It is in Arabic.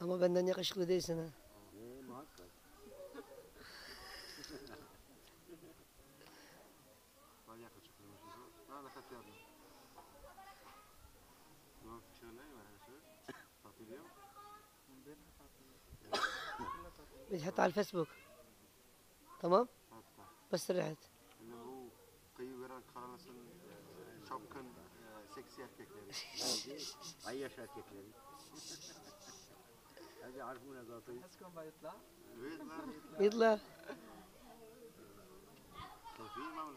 Ama benden yakışıklı değilsin ha. بتحط على الفيسبوك تمام. بس رحت عرفونا ذاتي حسكم بيطلع Evet lan. يطلع. Sofi imamın